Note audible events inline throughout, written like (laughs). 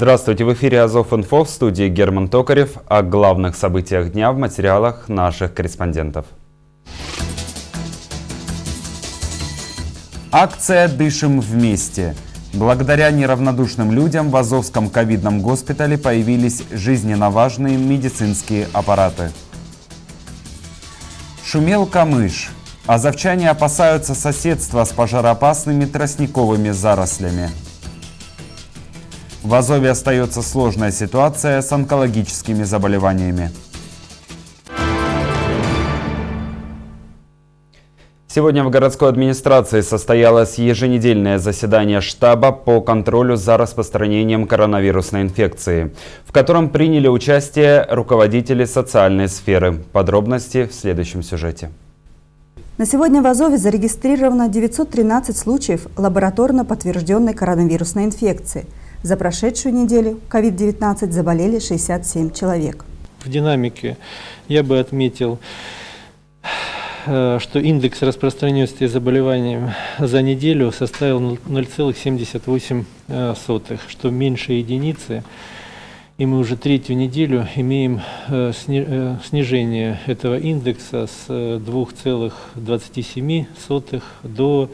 Здравствуйте, в эфире Азов Инфо в студии Герман Токарев о главных событиях дня в материалах наших корреспондентов. Акция «Дышим вместе». Благодаря неравнодушным людям в Азовском ковидном госпитале появились жизненно важные медицинские аппараты. Шумел камыш. Азовчане опасаются соседства с пожароопасными тростниковыми зарослями. В Азове остается сложная ситуация с онкологическими заболеваниями. Сегодня в городской администрации состоялось еженедельное заседание штаба по контролю за распространением коронавирусной инфекции, в котором приняли участие руководители социальной сферы. Подробности в следующем сюжете. На сегодня в Азове зарегистрировано 913 случаев лабораторно подтвержденной коронавирусной инфекции – за прошедшую неделю COVID-19 заболели 67 человек. В динамике я бы отметил, э, что индекс распространенности заболеваний за неделю составил 0,78, что меньше единицы. И мы уже третью неделю имеем э, э, снижение этого индекса с 2,27 до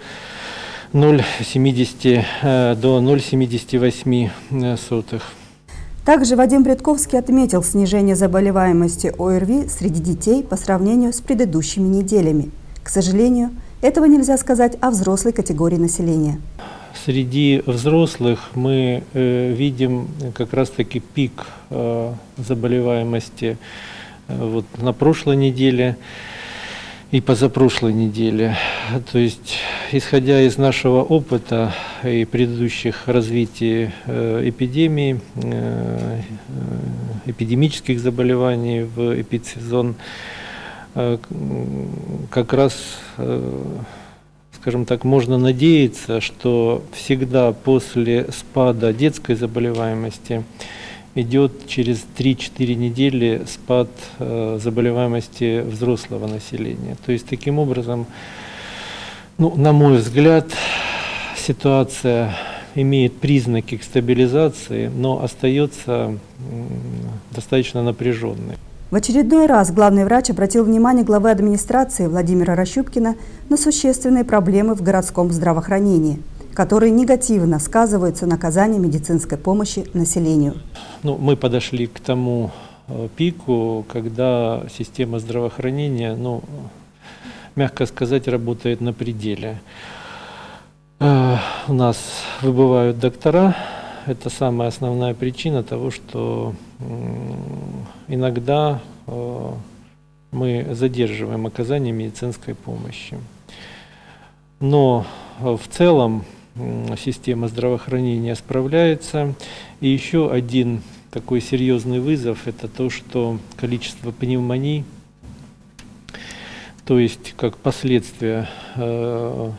0,70 э, до 0,78 э, сотых. Также Вадим Бредковский отметил снижение заболеваемости ОРВИ среди детей по сравнению с предыдущими неделями. К сожалению, этого нельзя сказать о взрослой категории населения. Среди взрослых мы э, видим как раз-таки пик э, заболеваемости вот на прошлой неделе и позапрошлой неделе. То есть, исходя из нашего опыта и предыдущих развитий э, эпидемии, э, эпидемических заболеваний в эпидсезон, э, как раз, скажем так, можно надеяться, что всегда после спада детской заболеваемости идет через 3-4 недели спад э, заболеваемости взрослого населения. То есть таким образом, ну, на мой взгляд, ситуация имеет признаки к стабилизации, но остается достаточно напряженной. В очередной раз главный врач обратил внимание главы администрации Владимира Рощупкина на существенные проблемы в городском здравоохранении – которые негативно сказываются на оказании медицинской помощи населению. Ну, мы подошли к тому э, пику, когда система здравоохранения, ну, мягко сказать, работает на пределе. Э, у нас выбывают доктора. Это самая основная причина того, что иногда э, мы задерживаем оказание медицинской помощи. Но в целом система здравоохранения справляется. И еще один такой серьезный вызов – это то, что количество пневмоний, то есть как последствия э,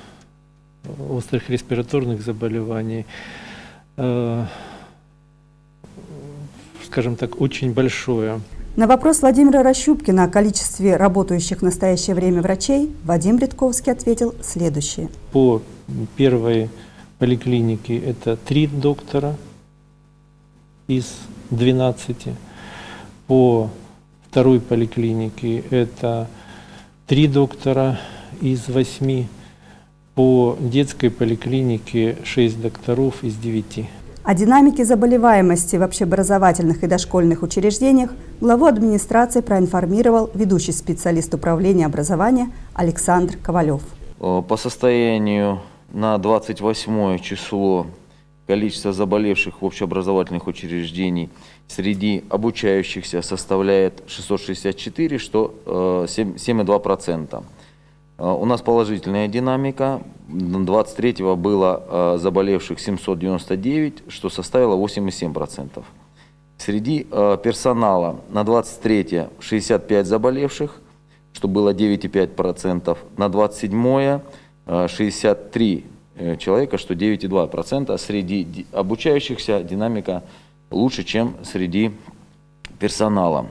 острых респираторных заболеваний, э, скажем так, очень большое. На вопрос Владимира Рощупкина о количестве работающих в настоящее время врачей Вадим Редковский ответил следующее. По первой поликлинике это три доктора из 12. По второй поликлинике это три доктора из восьми. По детской поликлинике шесть докторов из девяти. О динамике заболеваемости в общеобразовательных и дошкольных учреждениях главу администрации проинформировал ведущий специалист управления образования Александр Ковалев. По состоянию на 28 число количество заболевших в общеобразовательных учреждениях среди обучающихся составляет 664, что 7,2%. Э, у нас положительная динамика. 23 было э, заболевших 799, что составило 8,7%. Среди э, персонала на 23 65 заболевших, что было 9,5%. На 27 63 человека, что 9,2%. А среди обучающихся динамика лучше, чем среди персонала.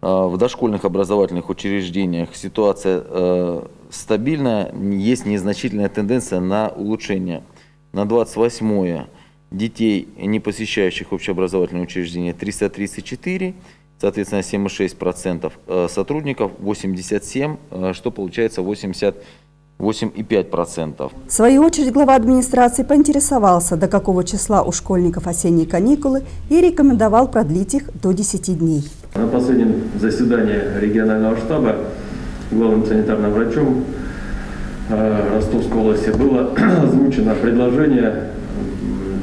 В дошкольных образовательных учреждениях ситуация э, стабильная, есть незначительная тенденция на улучшение. На 28 детей, не посещающих общеобразовательные учреждения, 334, соответственно, 7,6%, э, сотрудников 87, э, что получается 80 8,5%. В свою очередь глава администрации поинтересовался, до какого числа у школьников осенние каникулы и рекомендовал продлить их до 10 дней. На последнем заседании регионального штаба главным санитарным врачом э, Ростовской области было (clears throat) озвучено предложение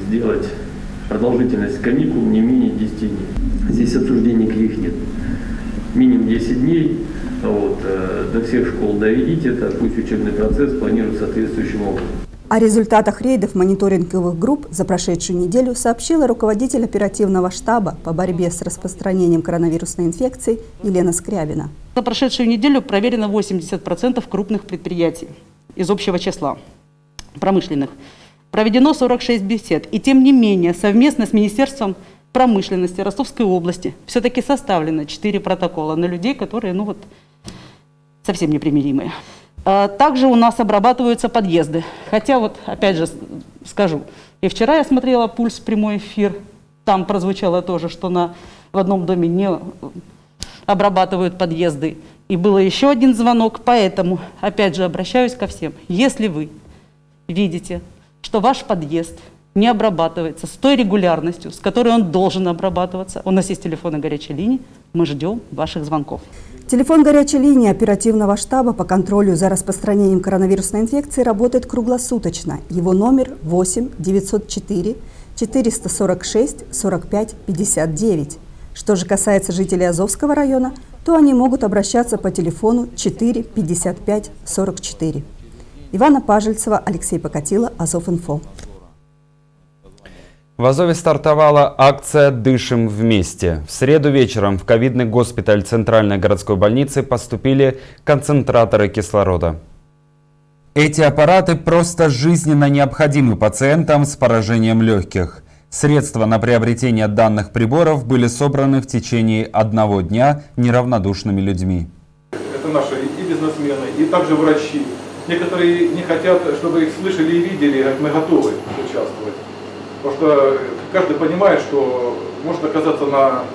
сделать продолжительность каникул не менее 10 дней. Здесь обсуждений никаких нет. Минимум 10 дней. Вот, э, до всех школ доведите это, пусть учебный процесс планирует соответствующим образом. О результатах рейдов мониторинговых групп за прошедшую неделю сообщила руководитель оперативного штаба по борьбе с распространением коронавирусной инфекции Елена Скрябина. За прошедшую неделю проверено 80% крупных предприятий из общего числа промышленных. Проведено 46 бесед. И тем не менее, совместно с Министерством промышленности Ростовской области все-таки составлено 4 протокола на людей, которые ну вот, совсем непримиримые. А также у нас обрабатываются подъезды. Хотя вот, опять же, скажу, и вчера я смотрела «Пульс» прямой эфир, там прозвучало тоже, что на, в одном доме не обрабатывают подъезды. И был еще один звонок, поэтому, опять же, обращаюсь ко всем. Если вы видите что ваш подъезд не обрабатывается с той регулярностью, с которой он должен обрабатываться. У нас есть телефоны горячей линии, мы ждем ваших звонков. Телефон горячей линии оперативного штаба по контролю за распространением коронавирусной инфекции работает круглосуточно. Его номер 8 904 446 45 59. Что же касается жителей Азовского района, то они могут обращаться по телефону 4 55 44. Ивана Пажельцева, Алексей Покатило, Азов-Инфо. В Азове стартовала акция «Дышим вместе». В среду вечером в ковидный госпиталь Центральной городской больницы поступили концентраторы кислорода. Эти аппараты просто жизненно необходимы пациентам с поражением легких. Средства на приобретение данных приборов были собраны в течение одного дня неравнодушными людьми. Это наши и бизнесмены, и также врачи, Некоторые не хотят, чтобы их слышали и видели, как мы готовы участвовать. Потому что каждый понимает, что может оказаться на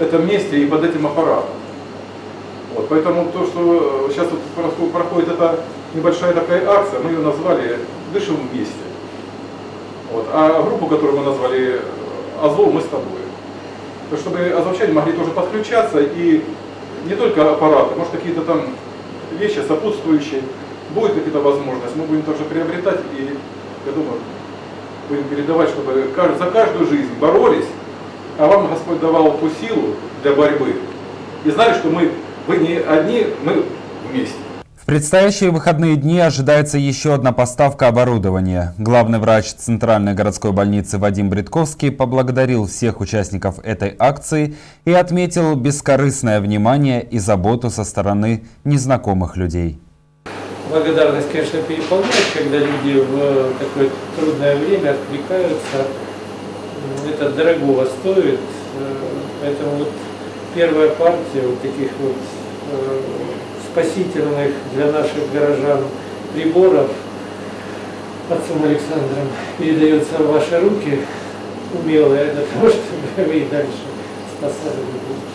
этом месте и под этим аппаратом. Вот, поэтому то, что сейчас вот проходит эта небольшая такая акция, мы ее назвали «Дышим вместе». Вот, а группу, которую мы назвали «Азов, мы с тобой». То, чтобы азовчане могли тоже подключаться и не только аппараты, может какие-то там вещи сопутствующие, будет какая-то возможность, мы будем тоже приобретать и, я думаю, будем передавать, чтобы за каждую жизнь боролись, а вам Господь давал ту силу для борьбы. И знали, что мы, вы не одни, мы вместе. В предстоящие выходные дни ожидается еще одна поставка оборудования. Главный врач Центральной городской больницы Вадим Бредковский поблагодарил всех участников этой акции и отметил бескорыстное внимание и заботу со стороны незнакомых людей благодарность, конечно, переполняет, когда люди в такое трудное время откликаются. Это дорогого стоит. Поэтому вот первая партия вот таких вот э, спасительных для наших горожан приборов отцом Александром передается в ваши руки умелые для того, (laughs) чтобы вы и дальше спасали людей.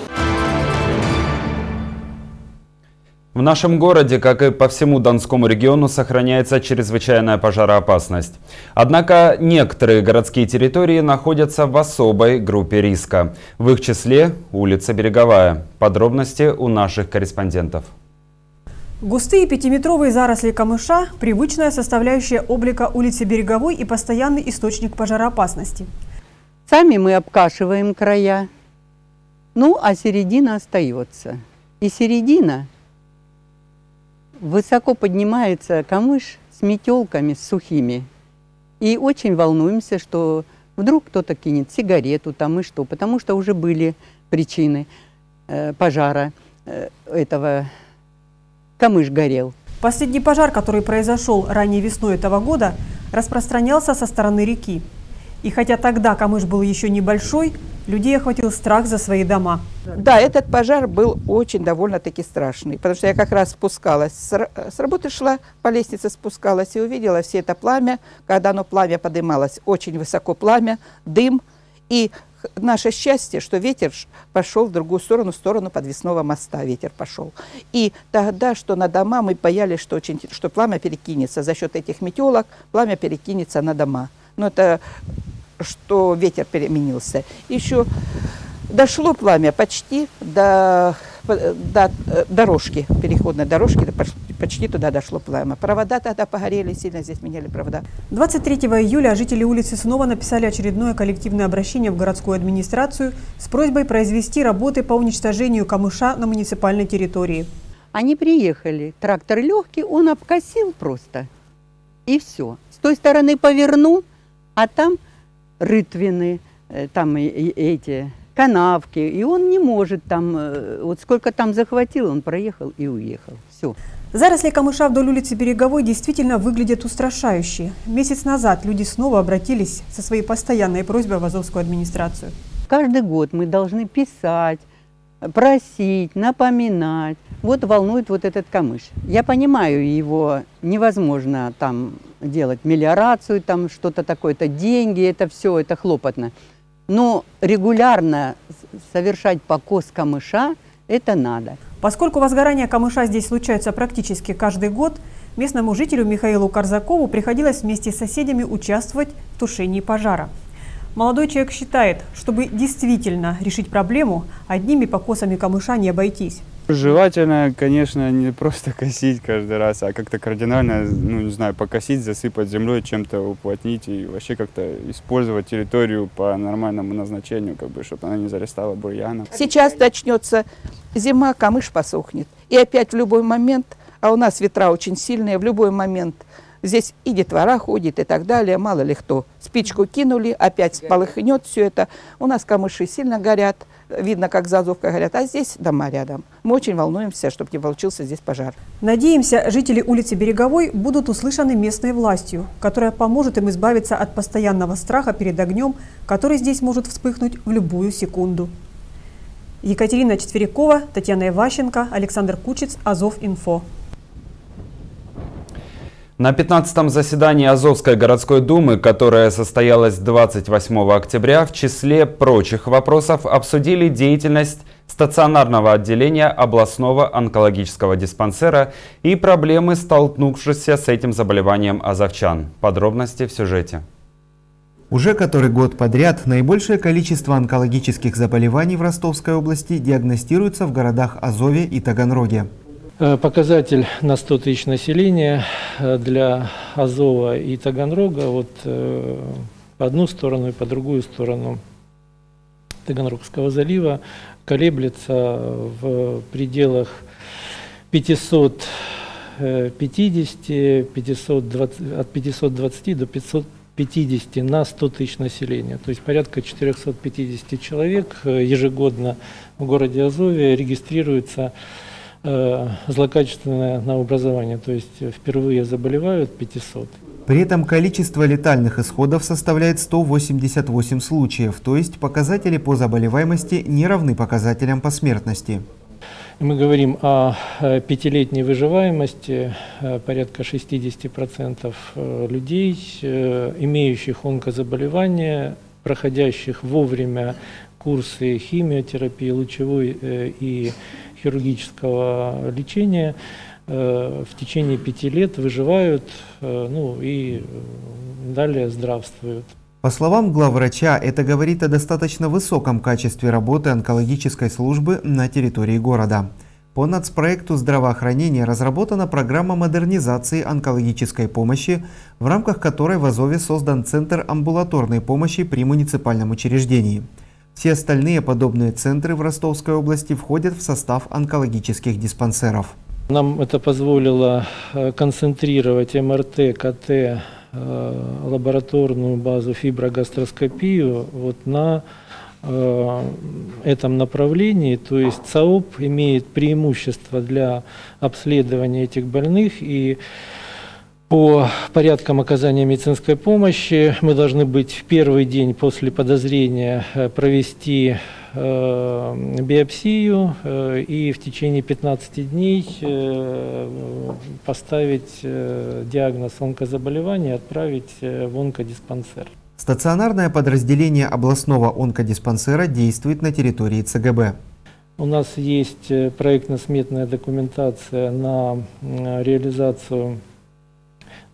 В нашем городе, как и по всему Донскому региону, сохраняется чрезвычайная пожароопасность. Однако некоторые городские территории находятся в особой группе риска. В их числе улица Береговая. Подробности у наших корреспондентов. Густые пятиметровые заросли камыша – привычная составляющая облика улицы Береговой и постоянный источник пожароопасности. Сами мы обкашиваем края, ну а середина остается. И середина – высоко поднимается камыш с метелками, с сухими. И очень волнуемся, что вдруг кто-то кинет сигарету там и что, потому что уже были причины э, пожара э, этого. Камыш горел. Последний пожар, который произошел ранней весной этого года, распространялся со стороны реки. И хотя тогда Камыш был еще небольшой, людей охватил страх за свои дома. Да, этот пожар был очень довольно-таки страшный, потому что я как раз спускалась, с работы шла, по лестнице спускалась и увидела все это пламя. Когда оно пламя поднималось, очень высоко пламя, дым. И наше счастье, что ветер пошел в другую сторону, в сторону подвесного моста ветер пошел. И тогда, что на дома, мы боялись, что, очень, что пламя перекинется. За счет этих метелок пламя перекинется на дома. Но это что ветер переменился. Еще дошло пламя почти до, до дорожки, переходной дорожки, почти туда дошло пламя. Провода тогда погорели, сильно здесь меняли провода. 23 июля жители улицы снова написали очередное коллективное обращение в городскую администрацию с просьбой произвести работы по уничтожению камыша на муниципальной территории. Они приехали, трактор легкий, он обкосил просто. И все. С той стороны повернул, а там рытвины, э, там эти канавки, и он не может там, э, вот сколько там захватил, он проехал и уехал. Все. Заросли камыша вдоль улицы Береговой действительно выглядят устрашающе. Месяц назад люди снова обратились со своей постоянной просьбой в Азовскую администрацию. Каждый год мы должны писать, просить, напоминать. Вот волнует вот этот камыш. Я понимаю, его невозможно там делать мелиорацию, там что-то такое, это деньги, это все, это хлопотно. Но регулярно совершать покос камыша – это надо. Поскольку возгорание камыша здесь случается практически каждый год, местному жителю Михаилу Карзакову приходилось вместе с соседями участвовать в тушении пожара. Молодой человек считает, чтобы действительно решить проблему, одними покосами камыша не обойтись. Желательно, конечно, не просто косить каждый раз, а как-то кардинально, ну, не знаю, покосить, засыпать землей, чем-то уплотнить и вообще как-то использовать территорию по нормальному назначению, как бы, чтобы она не зарастала бурьяном. Сейчас начнется зима, камыш посохнет. И опять в любой момент, а у нас ветра очень сильные, в любой момент здесь и детвора ходит и так далее, мало ли кто. Спичку кинули, опять полыхнет все это. У нас камыши сильно горят видно, как Зазовка горят, а здесь дома рядом. Мы очень волнуемся, чтобы не получился здесь пожар. Надеемся, жители улицы Береговой будут услышаны местной властью, которая поможет им избавиться от постоянного страха перед огнем, который здесь может вспыхнуть в любую секунду. Екатерина Четверякова, Татьяна Иващенко, Александр Кучец, Азов-Инфо. На 15-м заседании Азовской городской думы, которое состоялось 28 октября, в числе прочих вопросов обсудили деятельность стационарного отделения областного онкологического диспансера и проблемы, столкнувшихся с этим заболеванием азовчан. Подробности в сюжете. Уже который год подряд наибольшее количество онкологических заболеваний в Ростовской области диагностируется в городах Азове и Таганроге. Э, показатель на 100 тысяч населения э, для Азова и Таганрога вот э, по одну сторону и по другую сторону Таганрогского залива колеблется в пределах 550, 520, от 520 до 550 на 100 тысяч населения. То есть порядка 450 человек ежегодно в городе Азове регистрируется э, злокачественное новообразование, то есть впервые заболевают 500. При этом количество летальных исходов составляет 188 случаев, то есть показатели по заболеваемости не равны показателям по смертности. Мы говорим о э, пятилетней выживаемости, э, порядка 60% э, людей, имеющих онкозаболевания, проходящих вовремя курсы химиотерапии, лучевой и хирургического лечения э, в течение пяти лет выживают э, ну, и далее здравствуют. По словам главврача, это говорит о достаточно высоком качестве работы онкологической службы на территории города. По нацпроекту здравоохранения разработана программа модернизации онкологической помощи, в рамках которой в Азове создан Центр амбулаторной помощи при муниципальном учреждении. Все остальные подобные центры в Ростовской области входят в состав онкологических диспансеров. Нам это позволило э, концентрировать МРТ, КТ, э, лабораторную базу фиброгастроскопию вот на э, этом направлении, то есть ЦАОП имеет преимущество для обследования этих больных и по порядкам оказания медицинской помощи. Мы должны быть в первый день после подозрения э, провести э, биопсию э, и в течение 15 дней поставить диагноз онкозаболевания и отправить в онкодиспансер. Стационарное подразделение областного онкодиспансера действует на территории ЦГБ. У нас есть проектно-сметная документация на реализацию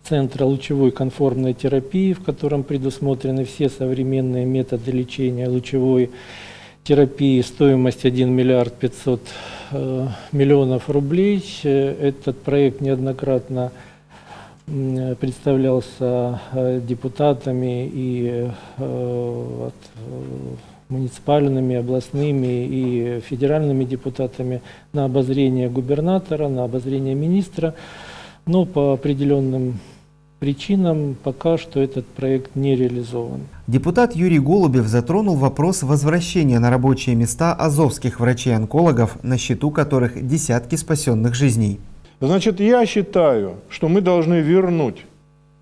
Центра лучевой конформной терапии, в котором предусмотрены все современные методы лечения лучевой терапии, стоимость 1 миллиард 500 э, миллионов рублей. Этот проект неоднократно представлялся э, депутатами и э, муниципальными, областными и федеральными депутатами на обозрение губернатора, на обозрение министра, но по определенным причинам пока что этот проект не реализован. Депутат Юрий Голубев затронул вопрос возвращения на рабочие места азовских врачей-онкологов, на счету которых десятки спасенных жизней. Значит, я считаю, что мы должны вернуть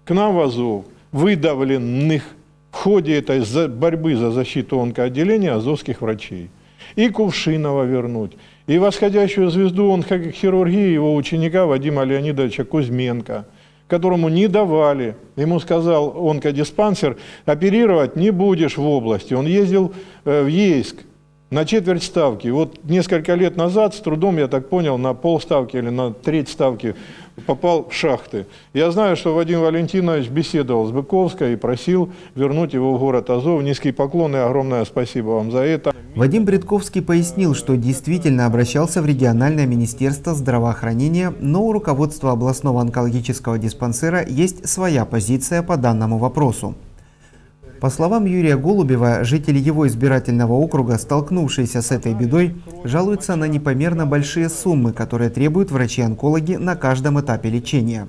к нам в Азов выдавленных в ходе этой борьбы за защиту онкоотделения азовских врачей. И Кувшинова вернуть, и восходящую звезду онкохирургии его ученика Вадима Леонидовича Кузьменко – которому не давали. Ему сказал онкодиспансер, оперировать не будешь в области. Он ездил э, в Ейск на четверть ставки. Вот несколько лет назад, с трудом, я так понял, на полставки или на треть ставки попал в шахты. Я знаю, что Вадим Валентинович беседовал с Быковской и просил вернуть его в город Азов. Низкий поклон и огромное спасибо вам за это. Вадим Бредковский пояснил, что действительно обращался в региональное министерство здравоохранения, но у руководства областного онкологического диспансера есть своя позиция по данному вопросу. По словам Юрия Голубева, жители его избирательного округа, столкнувшиеся с этой бедой, жалуются на непомерно большие суммы, которые требуют врачи-онкологи на каждом этапе лечения.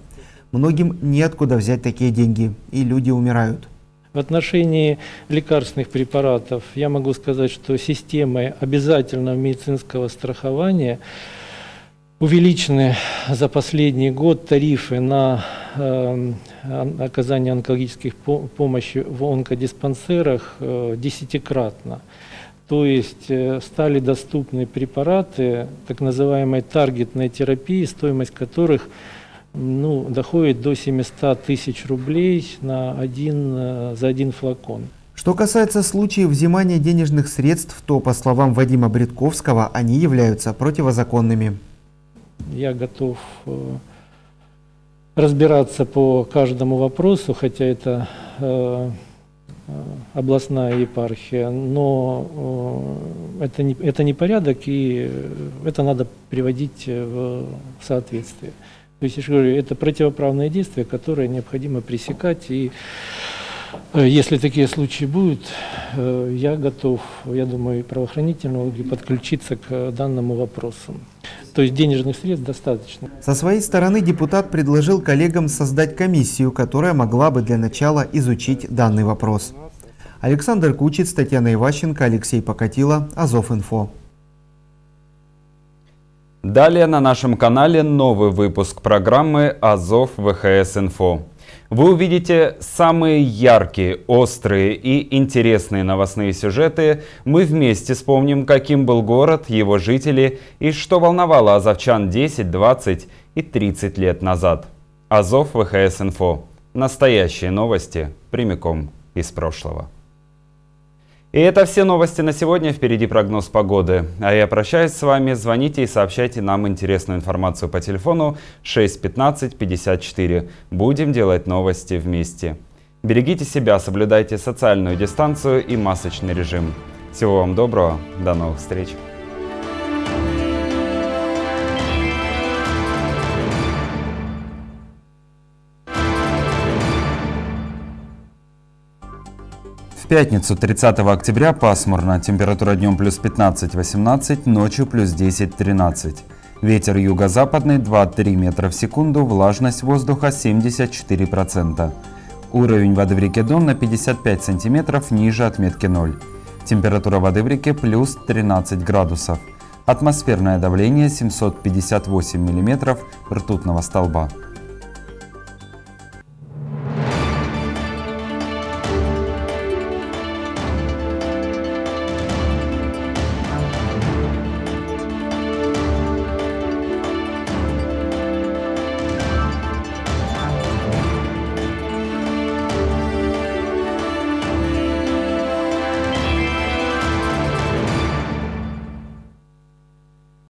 Многим неоткуда взять такие деньги, и люди умирают. В отношении лекарственных препаратов я могу сказать, что системой обязательного медицинского страхования увеличены за последний год тарифы на э, оказание онкологических помощи в онкодиспансерах э, десятикратно. То есть э, стали доступны препараты так называемой таргетной терапии, стоимость которых ну, доходит до 700 тысяч рублей на один, э, за один флакон. Что касается случаев взимания денежных средств, то, по словам Вадима Бредковского, они являются противозаконными. Я готов разбираться по каждому вопросу, хотя это э, э, областная епархия, но э, это, не, это не порядок, и это надо приводить в соответствие. То есть, я говорю, это противоправные действия, которые необходимо пресекать, и Э, если такие случаи будут, э, я готов, я думаю, и правоохранительные подключиться к данному вопросу. То есть денежных средств достаточно. Со своей стороны депутат предложил коллегам создать комиссию, которая могла бы для начала изучить данный вопрос. Александр Кучиц, Татьяна Иващенко, Алексей Покатило, Азов.Инфо. Далее на нашем канале новый выпуск программы «Азов ВХС Инфо». Вы увидите самые яркие, острые и интересные новостные сюжеты. Мы вместе вспомним, каким был город, его жители и что волновало азовчан 10, 20 и 30 лет назад. Азов ВХС Инфо. Настоящие новости прямиком из прошлого. И это все новости на сегодня. Впереди прогноз погоды. А я прощаюсь с вами. Звоните и сообщайте нам интересную информацию по телефону 615 54. Будем делать новости вместе. Берегите себя, соблюдайте социальную дистанцию и масочный режим. Всего вам доброго. До новых встреч. Пятницу 30 октября пасмурно, температура днем плюс 15-18, ночью плюс 10-13. Ветер юго-западный 2-3 метра в секунду, влажность воздуха 74%. Уровень воды в реке Дон на 55 сантиметров ниже отметки 0. Температура воды в реке плюс 13 градусов. Атмосферное давление 758 миллиметров ртутного столба.